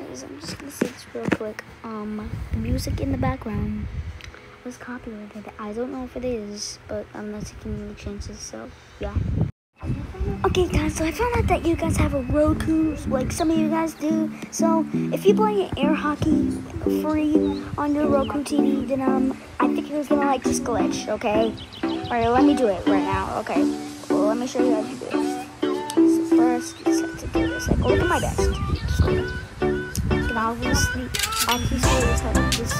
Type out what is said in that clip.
Anyways, I'm just gonna say this real quick. Um, music in the background was copyrighted. I don't know if it is, but I'm not taking any chances. So yeah. Okay, guys. So I found out that you guys have a Roku, like some of you guys do. So if you play air hockey free on your Roku TV, then um, I think it was gonna like just glitch. Okay. All right, let me do it right now. Okay. Well, let me show you how to do this. So first, you just have to do this. Like, look at my desk. Can obviously, obviously, this, this glitch